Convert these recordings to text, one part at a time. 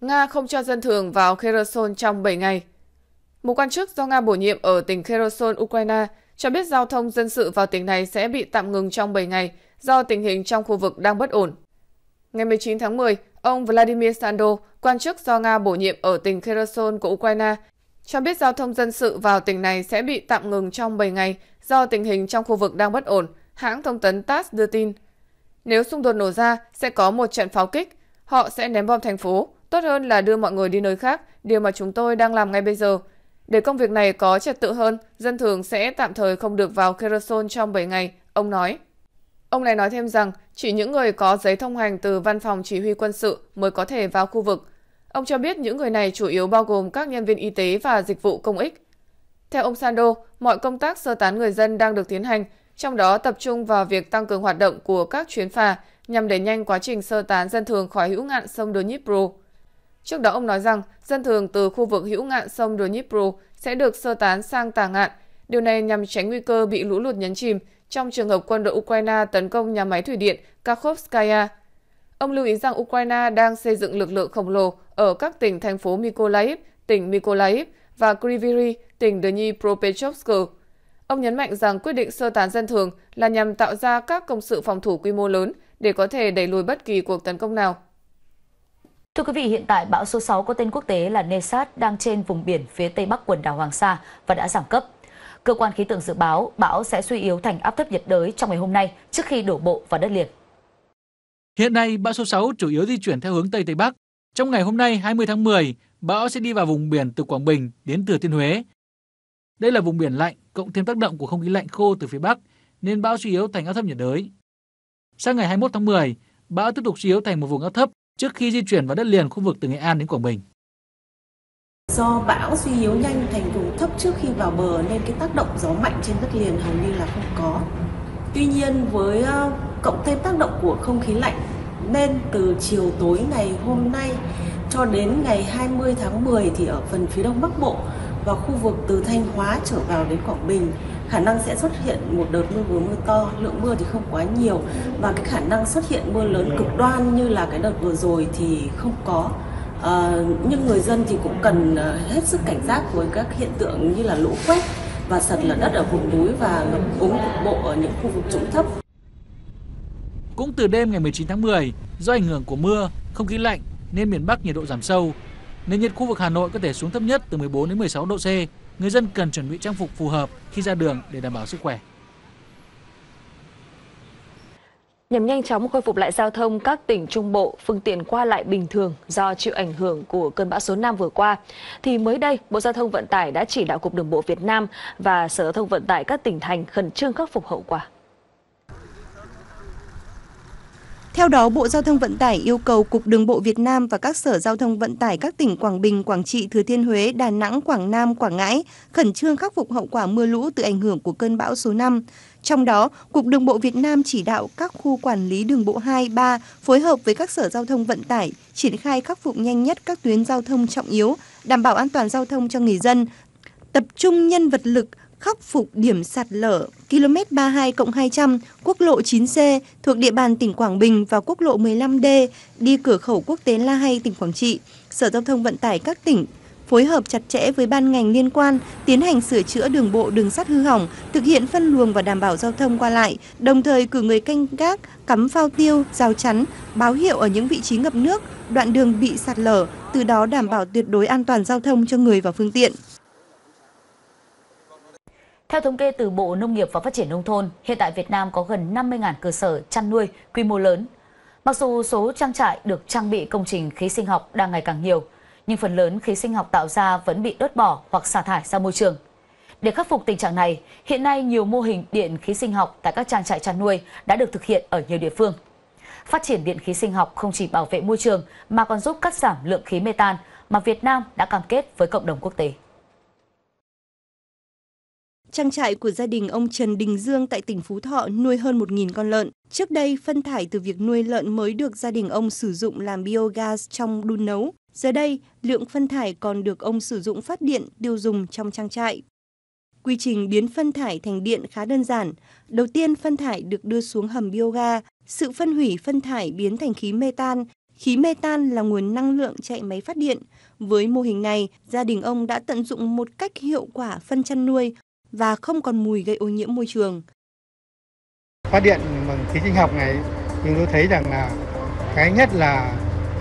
Nga không cho dân thường vào Kherson trong 7 ngày. Một quan chức do Nga bổ nhiệm ở tỉnh Kherson, Ukraine cho biết giao thông dân sự vào tỉnh này sẽ bị tạm ngừng trong 7 ngày do tình hình trong khu vực đang bất ổn. Ngày 19 tháng 10, ông Vladimir Sando, quan chức do Nga bổ nhiệm ở tỉnh Kherson của Ukraine, cho biết giao thông dân sự vào tỉnh này sẽ bị tạm ngừng trong 7 ngày do tình hình trong khu vực đang bất ổn, hãng thông tấn TASS đưa tin. Nếu xung đột nổ ra, sẽ có một trận pháo kích, họ sẽ ném bom thành phố, tốt hơn là đưa mọi người đi nơi khác, điều mà chúng tôi đang làm ngay bây giờ. Để công việc này có trật tự hơn, dân thường sẽ tạm thời không được vào Kherson trong 7 ngày, ông nói. Ông này nói thêm rằng chỉ những người có giấy thông hành từ văn phòng chỉ huy quân sự mới có thể vào khu vực. Ông cho biết những người này chủ yếu bao gồm các nhân viên y tế và dịch vụ công ích. Theo ông Sando, mọi công tác sơ tán người dân đang được tiến hành, trong đó tập trung vào việc tăng cường hoạt động của các chuyến phà nhằm đẩy nhanh quá trình sơ tán dân thường khỏi hữu ngạn sông Dnipro. Trước đó ông nói rằng dân thường từ khu vực hữu ngạn sông Dnipro sẽ được sơ tán sang tà ngạn. Điều này nhằm tránh nguy cơ bị lũ lụt nhấn chìm trong trường hợp quân đội Ukraine tấn công nhà máy thủy điện Kakhovskaya. Ông lưu ý rằng Ukraine đang xây dựng lực lượng khổng lồ ở các tỉnh thành phố Mykolaiv, tỉnh Mykolaiv và Kryvyi, tỉnh Dnipropetrovsk. Ông nhấn mạnh rằng quyết định sơ tán dân thường là nhằm tạo ra các công sự phòng thủ quy mô lớn để có thể đẩy lùi bất kỳ cuộc tấn công nào. Thưa quý vị, hiện tại bão số 6 có tên quốc tế là Nesat đang trên vùng biển phía tây bắc quần đảo Hoàng Sa và đã giảm cấp. Cơ quan khí tượng dự báo bão sẽ suy yếu thành áp thấp nhiệt đới trong ngày hôm nay trước khi đổ bộ vào đất liền. Hiện nay, bão số 6 chủ yếu di chuyển theo hướng Tây Tây Bắc. Trong ngày hôm nay 20 tháng 10, bão sẽ đi vào vùng biển từ Quảng Bình đến Thừa Thiên Huế. Đây là vùng biển lạnh, cộng thêm tác động của không khí lạnh khô từ phía Bắc, nên bão suy yếu thành áp thấp nhiệt đới. Sang ngày 21 tháng 10, bão tiếp tục suy yếu thành một vùng áp thấp trước khi di chuyển vào đất liền khu vực từ Nghệ An đến Quảng Bình. Do bão suy yếu nhanh thành vùng thấp trước khi vào bờ nên cái tác động gió mạnh trên đất liền hầu như là không có. Tuy nhiên với ờ, cộng thêm tác động của không khí lạnh, nên từ chiều tối ngày hôm nay cho đến ngày 20 tháng 10 thì ở phần phía đông bắc bộ và khu vực từ Thanh Hóa trở vào đến Quảng Bình khả năng sẽ xuất hiện một đợt mưa vừa mưa to, lượng mưa thì không quá nhiều và cái khả năng xuất hiện mưa lớn cực đoan như là cái đợt vừa rồi thì không có. À, nhưng người dân thì cũng cần ờ, hết sức cảnh giác với các hiện tượng như là lũ quét và sạt lở đất ở vùng núi và ngập úng cục bộ ở những khu vực trũng thấp. Cũng từ đêm ngày 19 tháng 10, do ảnh hưởng của mưa, không khí lạnh nên miền Bắc nhiệt độ giảm sâu. Nền nhiệt khu vực Hà Nội có thể xuống thấp nhất từ 14 đến 16 độ C. Người dân cần chuẩn bị trang phục phù hợp khi ra đường để đảm bảo sức khỏe. Nhằm nhanh chóng khôi phục lại giao thông các tỉnh Trung Bộ, phương tiện qua lại bình thường do chịu ảnh hưởng của cơn bão số 5 vừa qua, thì mới đây Bộ Giao thông Vận tải đã chỉ đạo Cục Đường bộ Việt Nam và Sở Giao thông Vận tải các tỉnh thành khẩn trương khắc phục hậu quả. Theo đó, Bộ Giao thông Vận tải yêu cầu Cục Đường bộ Việt Nam và các sở giao thông vận tải các tỉnh Quảng Bình, Quảng Trị, Thừa Thiên Huế, Đà Nẵng, Quảng Nam, Quảng Ngãi khẩn trương khắc phục hậu quả mưa lũ từ ảnh hưởng của cơn bão số 5. Trong đó, Cục Đường bộ Việt Nam chỉ đạo các khu quản lý đường bộ 2, 3 phối hợp với các sở giao thông vận tải triển khai khắc phục nhanh nhất các tuyến giao thông trọng yếu, đảm bảo an toàn giao thông cho người dân, tập trung nhân vật lực khắc phục điểm sạt lở km 32 200 quốc lộ 9C thuộc địa bàn tỉnh Quảng Bình và quốc lộ 15D đi cửa khẩu quốc tế La Hay tỉnh Quảng Trị. Sở Giao thông Vận tải các tỉnh phối hợp chặt chẽ với ban ngành liên quan tiến hành sửa chữa đường bộ đường sắt hư hỏng, thực hiện phân luồng và đảm bảo giao thông qua lại, đồng thời cử người canh gác, cắm phao tiêu, rào chắn, báo hiệu ở những vị trí ngập nước, đoạn đường bị sạt lở, từ đó đảm bảo tuyệt đối an toàn giao thông cho người và phương tiện. Theo thống kê từ Bộ Nông nghiệp và Phát triển Nông thôn, hiện tại Việt Nam có gần 50.000 cơ sở chăn nuôi quy mô lớn. Mặc dù số trang trại được trang bị công trình khí sinh học đang ngày càng nhiều, nhưng phần lớn khí sinh học tạo ra vẫn bị đốt bỏ hoặc xả thải ra môi trường. Để khắc phục tình trạng này, hiện nay nhiều mô hình điện khí sinh học tại các trang trại chăn nuôi đã được thực hiện ở nhiều địa phương. Phát triển điện khí sinh học không chỉ bảo vệ môi trường mà còn giúp cắt giảm lượng khí metan mà Việt Nam đã cam kết với cộng đồng quốc tế. Trang trại của gia đình ông Trần Đình Dương tại tỉnh Phú Thọ nuôi hơn 1.000 con lợn. Trước đây, phân thải từ việc nuôi lợn mới được gia đình ông sử dụng làm biogas trong đun nấu. Giờ đây, lượng phân thải còn được ông sử dụng phát điện tiêu dùng trong trang trại. Quy trình biến phân thải thành điện khá đơn giản. Đầu tiên, phân thải được đưa xuống hầm bioga. Sự phân hủy phân thải biến thành khí metan. Khí metan là nguồn năng lượng chạy máy phát điện. Với mô hình này, gia đình ông đã tận dụng một cách hiệu quả phân chăn nuôi và không còn mùi gây ô nhiễm môi trường. Phát điện bằng khí sinh học này, chúng tôi thấy rằng là cái nhất là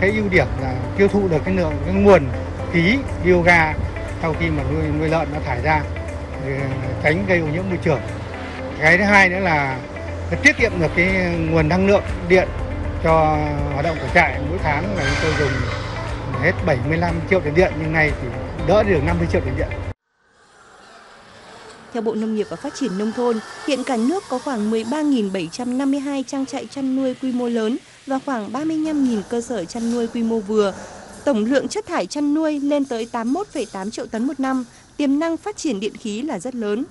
cái ưu điểm là tiêu thụ được cái lượng cái nguồn khí bioga sau khi mà nuôi nuôi lợn nó thải ra ờ, tránh gây ô nhiễm môi trường. Cái thứ hai nữa là tiết kiệm được cái nguồn năng lượng điện cho hoạt động của trại mỗi tháng là chúng tôi dùng hết 75 triệu tiền điện nhưng nay thì đỡ được 50 triệu tiền điện. Theo Bộ Nông nghiệp và Phát triển Nông thôn, hiện cả nước có khoảng 13.752 trang trại chăn nuôi quy mô lớn và khoảng 35.000 cơ sở chăn nuôi quy mô vừa. Tổng lượng chất thải chăn nuôi lên tới 81,8 triệu tấn một năm, tiềm năng phát triển điện khí là rất lớn.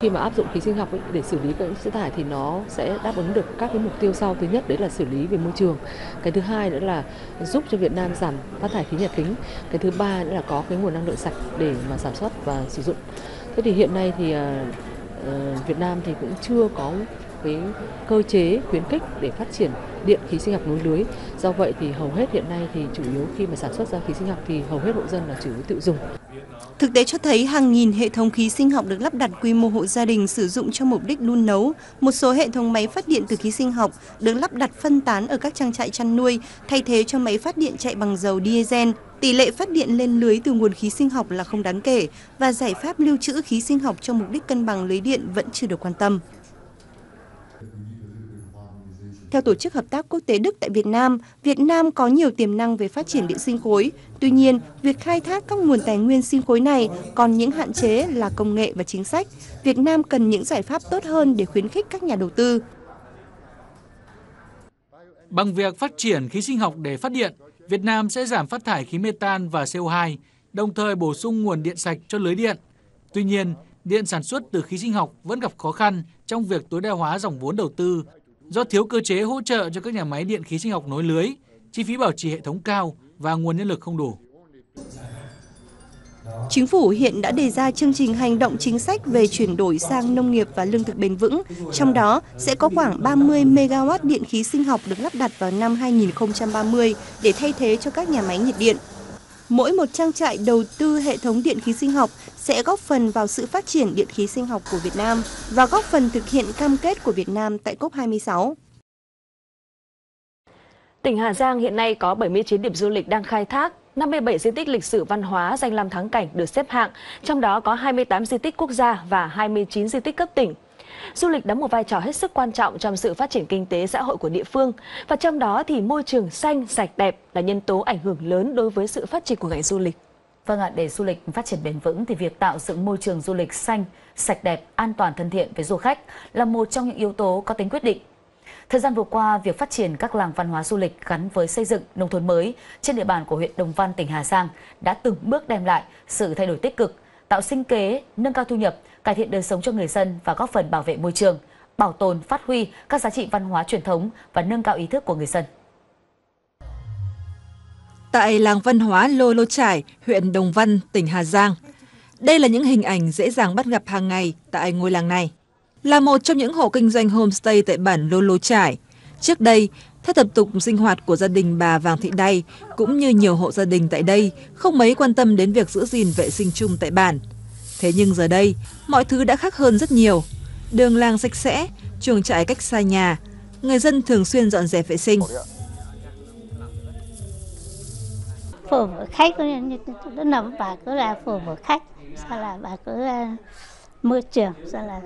Khi mà áp dụng khí sinh học ấy, để xử lý các chất thải thì nó sẽ đáp ứng được các cái mục tiêu sau. Thứ nhất đấy là xử lý về môi trường. Cái thứ hai nữa là giúp cho Việt Nam giảm phát thải khí nhà kính. Cái thứ ba nữa là có cái nguồn năng lượng sạch để mà sản xuất và sử dụng. Thế thì hiện nay thì uh, Việt Nam thì cũng chưa có cái cơ chế khuyến khích để phát triển điện khí sinh học nối lưới. Do vậy thì hầu hết hiện nay thì chủ yếu khi mà sản xuất ra khí sinh học thì hầu hết hộ dân là chủ yếu tự dùng. Thực tế cho thấy hàng nghìn hệ thống khí sinh học được lắp đặt quy mô hộ gia đình sử dụng cho mục đích đun nấu. Một số hệ thống máy phát điện từ khí sinh học được lắp đặt phân tán ở các trang trại chăn nuôi, thay thế cho máy phát điện chạy bằng dầu diesel. Tỷ lệ phát điện lên lưới từ nguồn khí sinh học là không đáng kể và giải pháp lưu trữ khí sinh học cho mục đích cân bằng lưới điện vẫn chưa được quan tâm. Theo Tổ chức Hợp tác Quốc tế Đức tại Việt Nam, Việt Nam có nhiều tiềm năng về phát triển điện sinh khối. Tuy nhiên, việc khai thác các nguồn tài nguyên sinh khối này còn những hạn chế là công nghệ và chính sách. Việt Nam cần những giải pháp tốt hơn để khuyến khích các nhà đầu tư. Bằng việc phát triển khí sinh học để phát điện, Việt Nam sẽ giảm phát thải khí metan và CO2, đồng thời bổ sung nguồn điện sạch cho lưới điện. Tuy nhiên, điện sản xuất từ khí sinh học vẫn gặp khó khăn trong việc tối đa hóa dòng vốn đầu tư do thiếu cơ chế hỗ trợ cho các nhà máy điện khí sinh học nối lưới, chi phí bảo trì hệ thống cao và nguồn nhân lực không đủ. Chính phủ hiện đã đề ra chương trình hành động chính sách về chuyển đổi sang nông nghiệp và lương thực bền vững, trong đó sẽ có khoảng 30 MW điện khí sinh học được lắp đặt vào năm 2030 để thay thế cho các nhà máy nhiệt điện. Mỗi một trang trại đầu tư hệ thống điện khí sinh học sẽ góp phần vào sự phát triển điện khí sinh học của Việt Nam và góp phần thực hiện cam kết của Việt Nam tại COP26. Tỉnh Hà Giang hiện nay có 79 điểm du lịch đang khai thác, 57 di tích lịch sử văn hóa danh lam thắng cảnh được xếp hạng, trong đó có 28 di tích quốc gia và 29 di tích cấp tỉnh. Du lịch đóng một vai trò hết sức quan trọng trong sự phát triển kinh tế xã hội của địa phương và trong đó thì môi trường xanh, sạch đẹp là nhân tố ảnh hưởng lớn đối với sự phát triển của ngành du lịch. Vâng ạ, để du lịch phát triển bền vững thì việc tạo dựng môi trường du lịch xanh, sạch đẹp, an toàn thân thiện với du khách là một trong những yếu tố có tính quyết định. Thời gian vừa qua, việc phát triển các làng văn hóa du lịch gắn với xây dựng nông thôn mới trên địa bàn của huyện Đồng Văn, tỉnh Hà Giang đã từng bước đem lại sự thay đổi tích cực, tạo sinh kế, nâng cao thu nhập, cải thiện đời sống cho người dân và góp phần bảo vệ môi trường, bảo tồn, phát huy các giá trị văn hóa truyền thống và nâng cao ý thức của người dân. Tại làng văn hóa Lô Lô Trải, huyện Đồng Văn, tỉnh Hà Giang, đây là những hình ảnh dễ dàng bắt gặp hàng ngày tại ngôi làng này. Là một trong những hộ kinh doanh homestay tại bản Lô Lô Trải, trước đây, theo tập tục sinh hoạt của gia đình bà Vàng Thị Đay, cũng như nhiều hộ gia đình tại đây, không mấy quan tâm đến việc giữ gìn vệ sinh chung tại bản. Thế nhưng giờ đây, mọi thứ đã khác hơn rất nhiều. Đường làng sạch sẽ, chuồng trại cách xa nhà, người dân thường xuyên dọn dẹp vệ sinh. phù với khách lúc nào bà cứ là phù với khách sao là bà cứ uh, môi trường sao là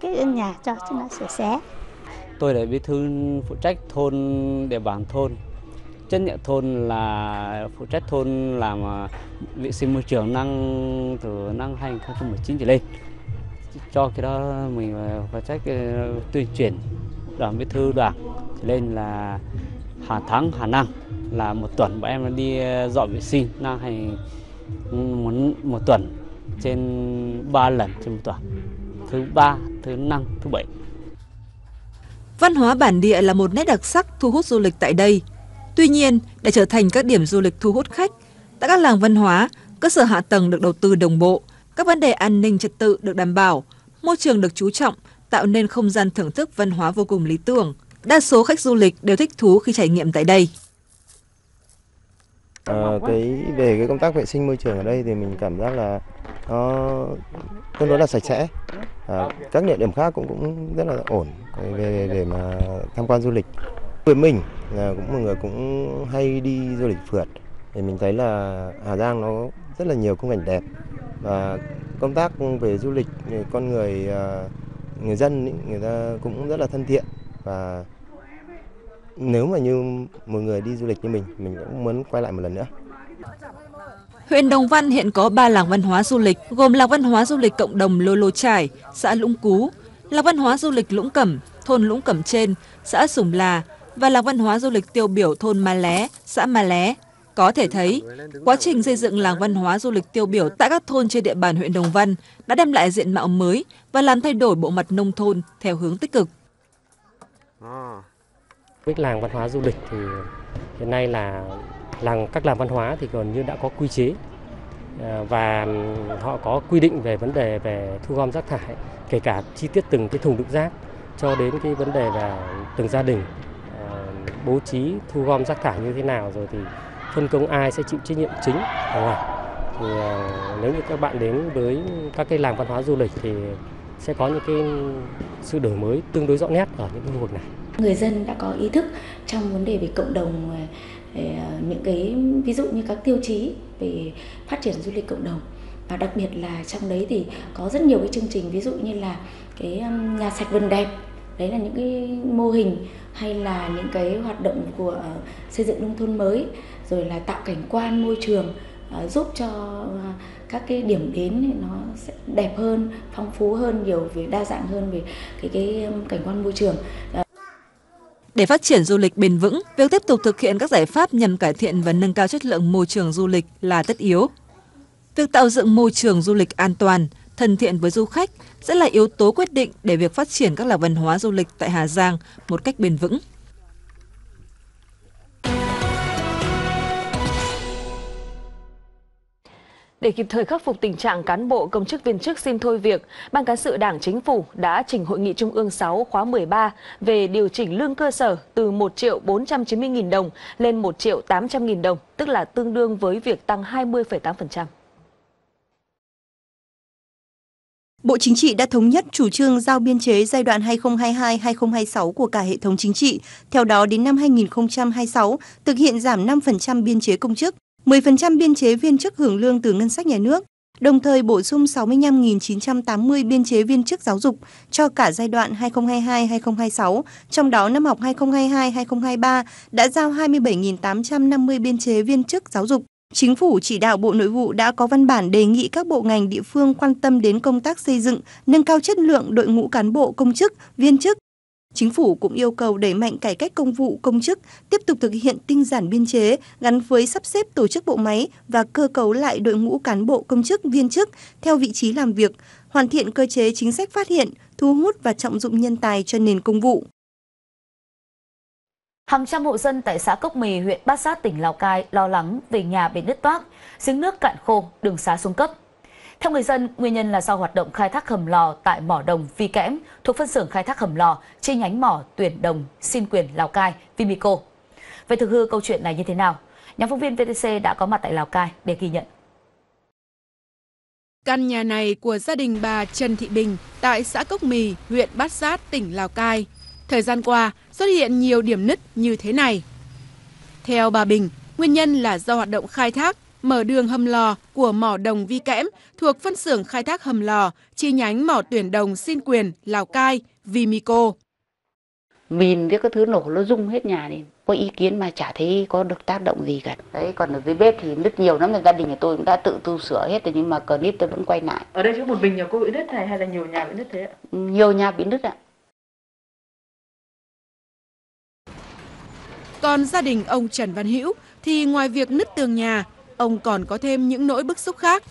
cái nhà cho cho nó sạch sẽ tôi là bí thư phụ trách thôn địa bàn thôn trách nhiệm thôn là phụ trách thôn làm à, vệ sinh môi trường năng từ năm 2019 trở lên cho cái đó mình à, phụ trách à, tuyên truyền đoàn bí thư đoàn lên là hàng tháng hàng năm là một tuần bọn em đi dọn vệ sinh năng hành một, một tuần trên 3 lần trên một tuần thứ ba thứ năm thứ bảy Văn hóa bản địa là một nét đặc sắc thu hút du lịch tại đây. Tuy nhiên, để trở thành các điểm du lịch thu hút khách, tại các làng văn hóa, cơ sở hạ tầng được đầu tư đồng bộ, các vấn đề an ninh trật tự được đảm bảo, môi trường được chú trọng, tạo nên không gian thưởng thức văn hóa vô cùng lý tưởng. Đa số khách du lịch đều thích thú khi trải nghiệm tại đây. À, cái về cái công tác vệ sinh môi trường ở đây thì mình cảm giác là nó tương đối là sạch sẽ. À, các địa điểm khác cũng cũng rất là ổn về để mà tham quan du lịch. Với mình là cũng một người cũng hay đi du lịch phượt. Thì mình thấy là Hà Giang nó rất là nhiều khung cảnh đẹp. Và công tác về du lịch à, con người à, người dân người ta cũng rất là thân thiện. Và nếu mà như một người đi du lịch như mình mình cũng muốn quay lại một lần nữa. Huyện Đồng Văn hiện có 3 làng văn hóa du lịch gồm làng văn hóa du lịch cộng đồng Lô Lô Trải, xã Lũng Cú, làng văn hóa du lịch Lũng Cẩm, thôn Lũng Cẩm Trên, xã Sùng Là và làng văn hóa du lịch tiêu biểu thôn Ma Lé, xã Ma Lé. Có thể thấy, quá trình xây dựng làng văn hóa du lịch tiêu biểu tại các thôn trên địa bàn huyện Đồng Văn đã đem lại diện mạo mới và làm thay đổi bộ mặt nông thôn theo hướng tích cực. Với làng văn hóa du lịch thì hiện nay là làng các làng văn hóa thì gần như đã có quy chế à, và họ có quy định về vấn đề về thu gom rác thải, kể cả chi tiết từng cái thùng đựng rác cho đến cái vấn đề là từng gia đình bố trí, thu gom rác thải như thế nào rồi thì phân công ai sẽ chịu trách nhiệm chính hàng ngày. Thì à, nếu như các bạn đến với các cái làng văn hóa du lịch thì sẽ có những cái sự đổi mới tương đối rõ nét ở những khu vực này. Người dân đã có ý thức trong vấn đề về cộng đồng à, à, những cái, ví dụ như các tiêu chí về phát triển du lịch cộng đồng và đặc biệt là trong đấy thì có rất nhiều cái chương trình, ví dụ như là cái nhà sạch vườn đẹp đấy là những cái mô hình hay là những cái hoạt động của ờ, xây dựng nông thôn mới rồi là tạo cảnh quan môi trường ờ, giúp cho ờ, các cái điểm đến nó sẽ đẹp hơn phong phú hơn nhiều về đa dạng hơn về cái cái cảnh quan môi trường để phát triển du lịch bền vững, việc tiếp tục thực hiện các giải pháp nhằm cải thiện và nâng cao chất lượng môi trường du lịch là tất yếu. Việc tạo dựng môi trường du lịch an toàn, thân thiện với du khách sẽ là yếu tố quyết định để việc phát triển các làng văn hóa du lịch tại Hà Giang một cách bền vững. Để kịp thời khắc phục tình trạng cán bộ công chức viên chức xin thôi việc, Ban cán sự Đảng Chính phủ đã trình Hội nghị Trung ương 6 khóa 13 về điều chỉnh lương cơ sở từ 1 triệu 490 nghìn đồng lên 1 triệu 800 nghìn đồng, tức là tương đương với việc tăng 20,8%. Bộ Chính trị đã thống nhất chủ trương giao biên chế giai đoạn 2022-2026 của cả hệ thống chính trị. Theo đó, đến năm 2026, thực hiện giảm 5% biên chế công chức, 10% biên chế viên chức hưởng lương từ ngân sách nhà nước, đồng thời bổ sung 65.980 biên chế viên chức giáo dục cho cả giai đoạn 2022-2026, trong đó năm học 2022-2023 đã giao 27.850 biên chế viên chức giáo dục. Chính phủ chỉ đạo Bộ Nội vụ đã có văn bản đề nghị các bộ ngành địa phương quan tâm đến công tác xây dựng, nâng cao chất lượng đội ngũ cán bộ công chức, viên chức, Chính phủ cũng yêu cầu đẩy mạnh cải cách công vụ công chức, tiếp tục thực hiện tinh giản biên chế gắn với sắp xếp tổ chức bộ máy và cơ cấu lại đội ngũ cán bộ công chức viên chức theo vị trí làm việc, hoàn thiện cơ chế chính sách phát hiện, thu hút và trọng dụng nhân tài cho nền công vụ. Hàng trăm hộ dân tại xã Cốc Mì, huyện Bát Sát, tỉnh Lào Cai lo lắng về nhà bị nứt toác, giếng nước cạn khô, đường xá xuống cấp. Theo người dân, nguyên nhân là do hoạt động khai thác hầm lò tại mỏ đồng Vi Kẽm thuộc phân xưởng khai thác hầm lò chi nhánh mỏ tuyển đồng xin quyền Lào Cai Vimico. Vậy thực hư câu chuyện này như thế nào? Nhóm phóng viên VTC đã có mặt tại Lào Cai để ghi nhận. Căn nhà này của gia đình bà Trần Thị Bình tại xã Cốc Mì, huyện Bát Sát, tỉnh Lào Cai. Thời gian qua xuất hiện nhiều điểm nứt như thế này. Theo bà Bình, nguyên nhân là do hoạt động khai thác mở đường hầm lò của mỏ đồng Vi Kẽm thuộc phân xưởng khai thác hầm lò chi nhánh mỏ tuyển đồng xin quyền Lào Cai Vimico. Mìn với các thứ nổ nó rung hết nhà đi. Có ý kiến mà chả thấy có được tác động gì cả. Đấy, còn ở dưới bếp thì nứt nhiều lắm, gia đình nhà tôi cũng đã tự tu sửa hết rồi nhưng mà clip tôi vẫn quay lại. Ở đây chỗ một mình nhà cô bị nứt này hay là nhiều nhà bị nứt thế ạ? Nhiều nhà bị nứt ạ. Còn gia đình ông Trần Văn Hữu thì ngoài việc nứt tường nhà, ông còn có thêm những nỗi bức xúc khác.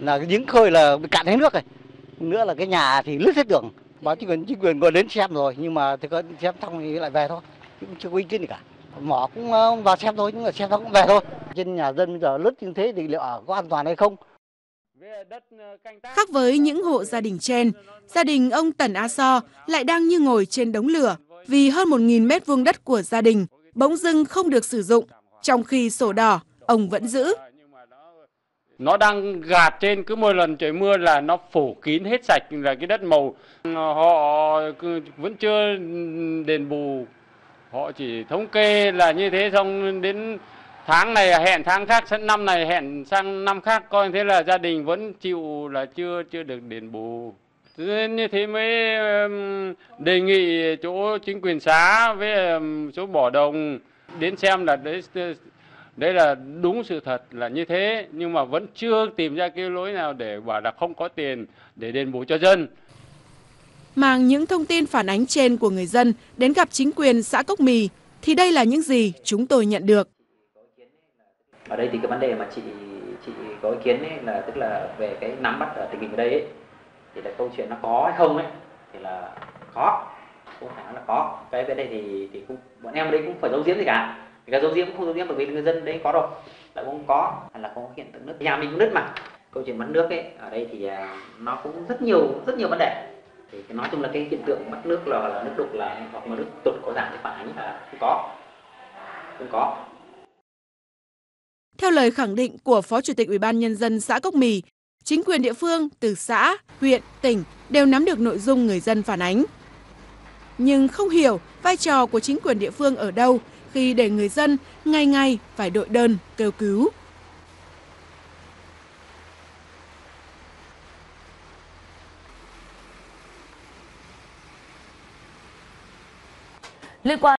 Là cái giếng khơi là bị cạn hết nước rồi. Nữa là cái nhà thì lứt hết tường. Báo chính quyền chính quyền vừa đến xem rồi nhưng mà thì có xem xong thì lại về thôi. Chứ chưa có ý kiến gì cả. Mỏ cũng vào xem thôi nhưng mà xem xong cũng về thôi. Trên nhà dân bây giờ lứt như thế thì liệu ở có an toàn hay không? Khác với những hộ gia đình trên, gia đình ông Tần A So lại đang như ngồi trên đống lửa vì hơn 1.000 mét vuông đất của gia đình bỗng dưng không được sử dụng, trong khi sổ đỏ ông vẫn giữ. Nó đang gạt trên cứ mỗi lần trời mưa là nó phủ kín hết sạch là cái đất màu. Họ vẫn chưa đền bù, họ chỉ thống kê là như thế xong đến tháng này hẹn tháng khác sang năm này hẹn sang năm khác, coi thế là gia đình vẫn chịu là chưa chưa được đền bù. Nên như thế mới đề nghị chỗ chính quyền xã với chỗ bỏ đồng đến xem là đấy đấy là đúng sự thật là như thế, nhưng mà vẫn chưa tìm ra cái lối nào để bảo là không có tiền để đền bù cho dân. Mang những thông tin phản ánh trên của người dân đến gặp chính quyền xã Cốc Mì thì đây là những gì chúng tôi nhận được ở đây thì cái vấn đề mà chị chị có ý kiến ấy là tức là về cái nắm bắt ở tình hình ở đây ấy, thì là câu chuyện nó có hay không ấy thì là có cũng phải là có. Cái vấn đề thì thì cũng bọn em ở đây cũng phải giấu giếm gì cả. Thì cái giấu giếm cũng không giấu giếm bởi vì người dân đấy có đâu là cũng có hay là không có hiện tượng nước nhà mình cũng nứt mà. Câu chuyện mất nước ấy ở đây thì à, nó cũng rất nhiều rất nhiều vấn đề. Thì nói chung là cái hiện tượng mất nước là, là nước đục là hoặc là nước tụt có giảm thì phản ánh là cũng có cũng có theo lời khẳng định của Phó Chủ tịch Ủy ban nhân dân xã Cốc Mì, chính quyền địa phương từ xã, huyện, tỉnh đều nắm được nội dung người dân phản ánh. Nhưng không hiểu vai trò của chính quyền địa phương ở đâu khi để người dân ngày ngày phải đội đơn kêu cứu. Liên quan